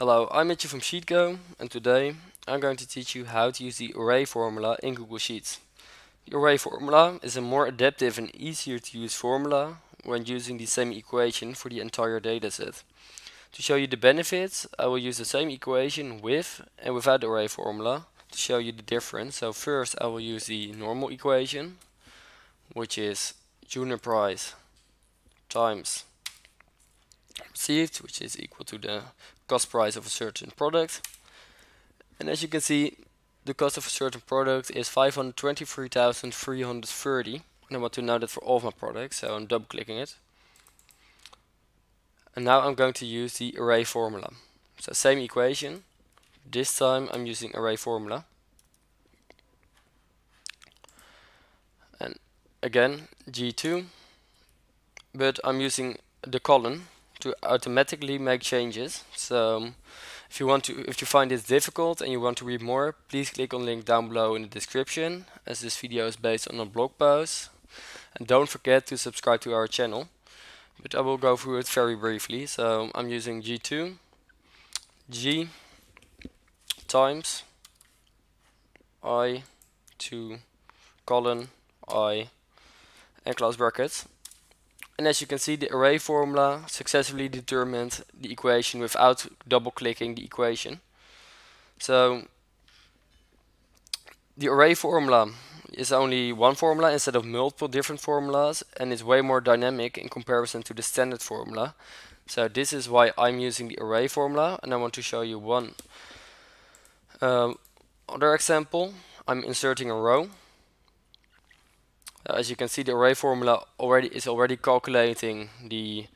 Hello, I'm Mitchell from SheetGo and today I'm going to teach you how to use the array formula in Google Sheets. The array formula is a more adaptive and easier to use formula when using the same equation for the entire dataset. To show you the benefits, I will use the same equation with and without the array formula to show you the difference. So first I will use the normal equation, which is unit price times received, which is equal to the cost price of a certain product. And as you can see, the cost of a certain product is 523,330. And I want to know that for all of my products, so I'm double clicking it. And now I'm going to use the array formula. So same equation. This time I'm using array formula. And again, G2. But I'm using the column to automatically make changes. So um, if you want to, if you find this difficult and you want to read more, please click on link down below in the description, as this video is based on a blog post. And don't forget to subscribe to our channel. But I will go through it very briefly. So I'm using G2, G times I to colon I and close brackets. And as you can see, the array formula successfully determined the equation without double clicking the equation. So the array formula is only one formula instead of multiple different formulas and is way more dynamic in comparison to the standard formula. So this is why I'm using the array formula and I want to show you one uh, other example. I'm inserting a row as you can see, the array formula already is already calculating the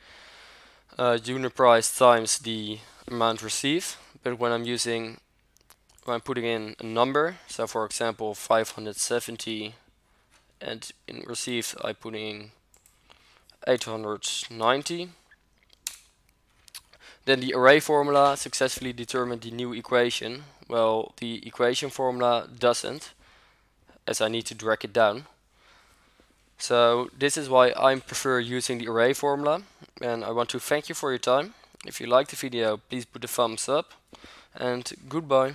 uh, unit price times the amount received. But when I'm using, when I'm putting in a number, so for example 570, and in received I put in 890, then the array formula successfully determined the new equation. Well, the equation formula doesn't, as I need to drag it down. So this is why I prefer using the array formula and I want to thank you for your time. If you liked the video please put a thumbs up and goodbye.